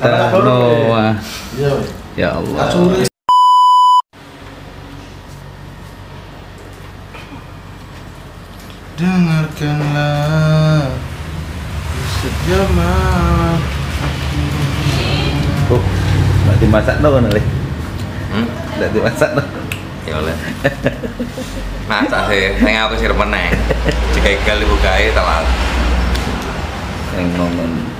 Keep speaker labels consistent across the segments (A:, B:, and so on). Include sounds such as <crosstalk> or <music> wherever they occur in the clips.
A: Lita Noah.
B: Iya.
A: Ya Allah.
B: Dengarkanlah setiap malam.
A: Oh, nggak dimasak no kan Le?
C: Hmm?
A: Nggak dimasak no.
C: Ya oleh. Masak sih, saya ngaku sih meneh. Jika igal ibu gawe telat.
A: Yang ngomong.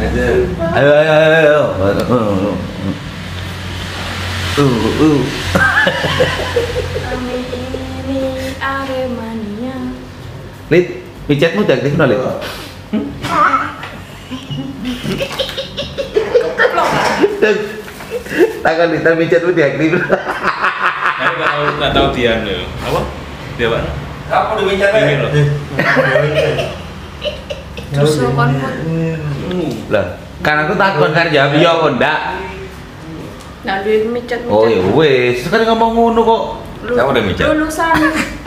A: ayo ayo ayo uh uh
D: Kami ini Aremania.
A: Lid, pijatmu udah aktif no, Lid? Tangan tangan pijatmu diaktif
E: Aku nggak tahu nggak tahu dia nih. Apa? Dia apa?
C: Kamu dibicara
E: Ini loh.
D: Terus lo kon
A: Lah, kan aku takut kan jawab iya kok ndak
D: Nah, duit micet
A: Oh ya wes, kan ngomong ngono kok
C: Kamu udah micet?
D: Lulusan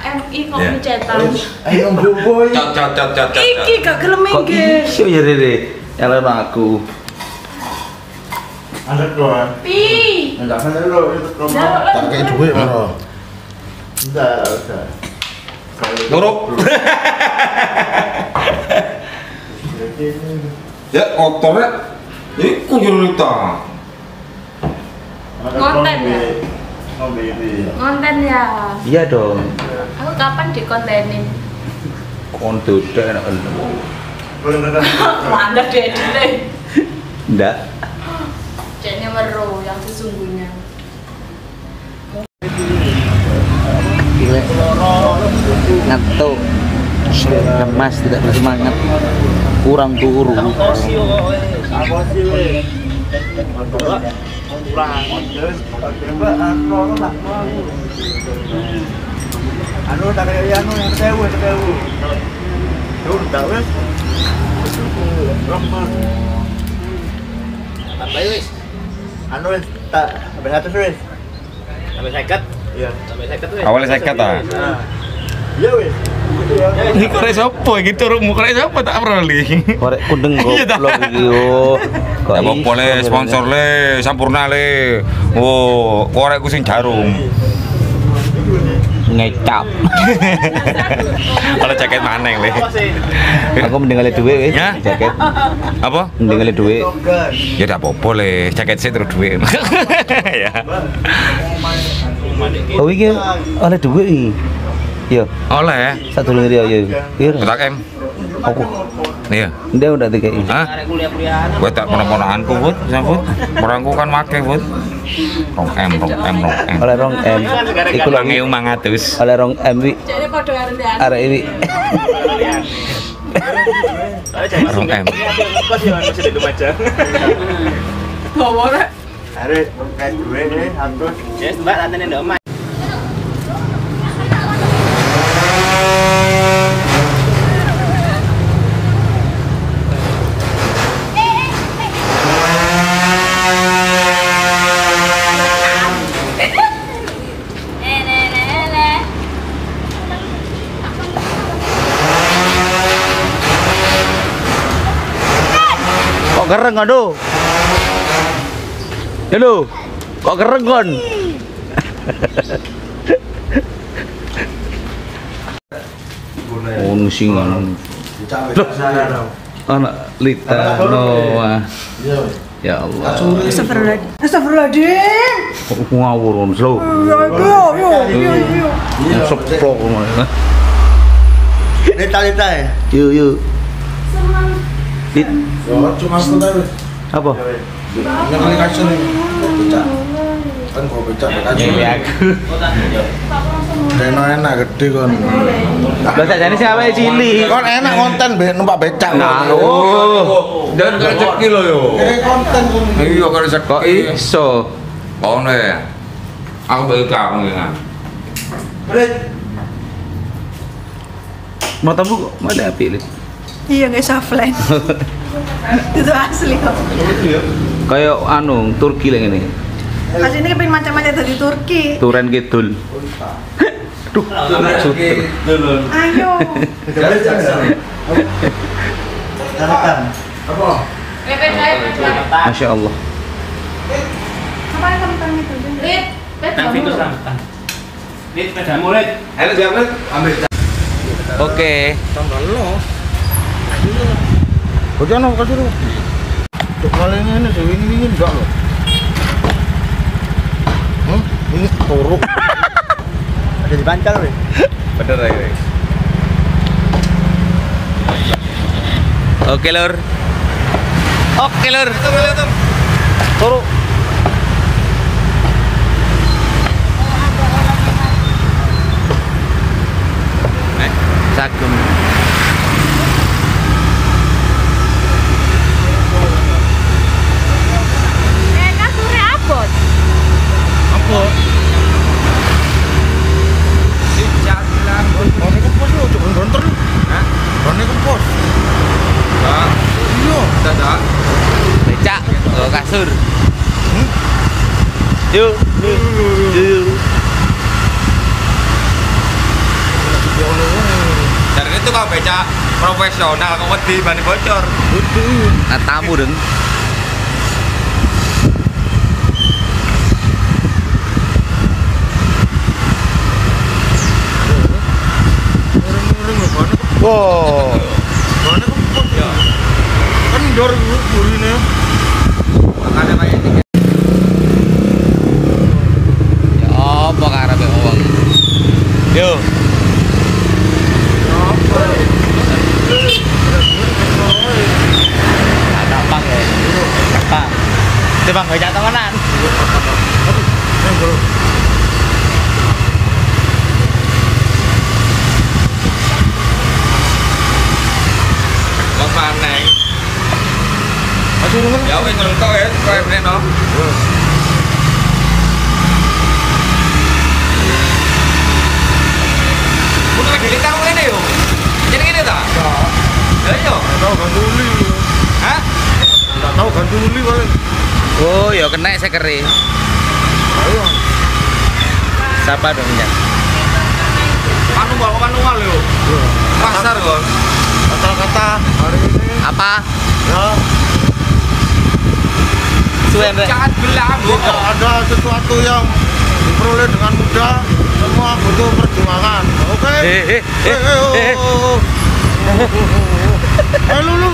D: MI kok
C: Ya.
D: micetan.
B: Ayo boy.
C: Cot cot cot cot cot.
D: Iki gak gelem
A: Kok
D: minggir.
A: iso ya Rere? Elon aku
B: Ada doan.
D: Pi.
B: Enggak ada lo itu.
D: Nah,
B: Tak kayak duit maro. Enggak, enggak.
C: Nuruk. <laughs> Ya, kotornya. Ini kunjurita.
D: Konten ya?
B: Ini.
D: Konten ya.
A: Iya dong
D: Aku kapan dikontenin?
A: Konto udah enak
D: Mana dia dile.
A: Ndak
D: Ceknya meru yang sesungguhnya.
A: Ngantuk Lemas, tidak bersemangat Kurang turu
B: Anu tak kayak anu yang sewu, sewu. Tuh, tak wes. Rahmat.
F: Apa wis?
B: Anu wes tak sampai satu wes.
F: Sampai seket?
B: Iya.
F: Sampai seket wis.
C: Awalnya seket ah.
B: Iya wes.
C: Ini korek sopo gitu, rumu korek sopo tak pernah li.
A: Korek kudeng <laughs>
C: Iya,
A: goblok yo. Kok
C: Tak apa le sponsor le, sampurna le. Oh, korekku sing jarum.
A: Ngecap <laughs>
C: Kalau jaket maneng le.
A: Aku mending kali duit wis
C: Ya?
A: Jaket
C: Apa?
A: Mending kali duit
C: Ya tak apa-apa le, jaket saya terus duit. <laughs> ya.
A: Oh iki oleh duit iki Yo,
C: Oleh,
A: satu dulu dia yo. Iya.
C: tak em.
A: Aku.
C: Iya.
A: Dia udah tiga ini.
C: Hah? Gue tak pono-ponoanku, Bud. Sambut. Orangku kan make, Bud. Rong M, rong M, rong M.
A: Oleh rong M. Iku
C: ewu mangatus.
A: Oleh rong M wi.
D: Pada ngerti
A: Arek ini.
C: Rong M.
F: Kos ya masih di Lumajang.
D: Bawa rek.
B: Arek kayak duit nih, satu.
F: Yes, Mbak, ndak
A: Kok kereng aduh? Halo. Kok kereng kon? Oh, sing anu. Anak Lita Noah.
B: Iya.
A: Ya Allah.
D: Astagfirullahaladzim.
A: Kok ngawur on slow.
D: Yo yo yo yo.
B: Iya.
A: Seplok ngono.
B: Ini talita ya.
A: Yuk yuk. Dit
B: Oh, cuma sebentar
A: apa?
B: Nggak kali kasur ini. Pecah. Kan kok becak becak.
C: Iya.
B: Deno enak gede kon.
A: Lah sajane siapa ya cili?
B: Kon enak konten be numpak becak.
A: Nah, oh.
C: Dan kan rezeki lo yo.
B: Eh konten kon.
C: Iya kan rezeki.
A: Kok iso?
C: Kono ya. Aku balik kamu ya.
A: Kok ada api, Lid?
D: Iya guys, <laughs> offline. Itu asli kok.
A: Kayak anu Turki lah ini.
D: Mas ini kepin macam-macam dari Turki.
A: Turen Kidul. Duh.
D: Ayo.
A: Masya Allah.
D: Apa yang kamu tanya itu?
F: Pedamu?
C: Ambil.
A: Oke.
B: Tanggal Kau jangan kasih lu. Untuk kali ini sih ini ini enggak loh. Hmm? Ini toruk. <laughs> Ada di bancal weh.
C: Bener ya.
A: Oke, Lur. Oke, Lur.
B: Toruk.
A: Sagem.
G: eh kasurnya abot.
B: Apa? Rone kempos lu, coba gontor lu.
C: Hah?
B: Rone kempos.
C: Dah.
B: Iya.
C: Dah dah.
A: Becak, oh, kasur. Yuk. Yuk.
C: Dan itu kau becak profesional kau wedi bani bocor.
A: Nah, tamu deng.
B: Wow. Rone kempos ya. Kan ndor burine.
C: Makanya kayak ini.
A: Ya apa karepe wong? Yo. Ada bang ya. Bang. Itu bang becak temenan.
C: Bang maneng.
B: Aduh, lu
C: Ya wis nonton ya, kowe meneh no. Mun lagi di tamu ini yo. Jadi gini ta? Ya yo.
B: tahu ganduli.
C: Hah?
A: Oh, ya kena sekere.
B: Ayo.
A: Siapa dong ya?
C: Anu bawa manual yo. Pasar kok.
B: Kata-kata hari ini
A: Apa?
B: ya.
C: Jangan bilang
B: tidak ada sesuatu yang diperoleh dengan mudah. Semua butuh perjuangan. Oke?
A: Eh, eh, eh,
B: Eh, eh, oh,
A: eh.
B: oh, oh. Eh, lu lu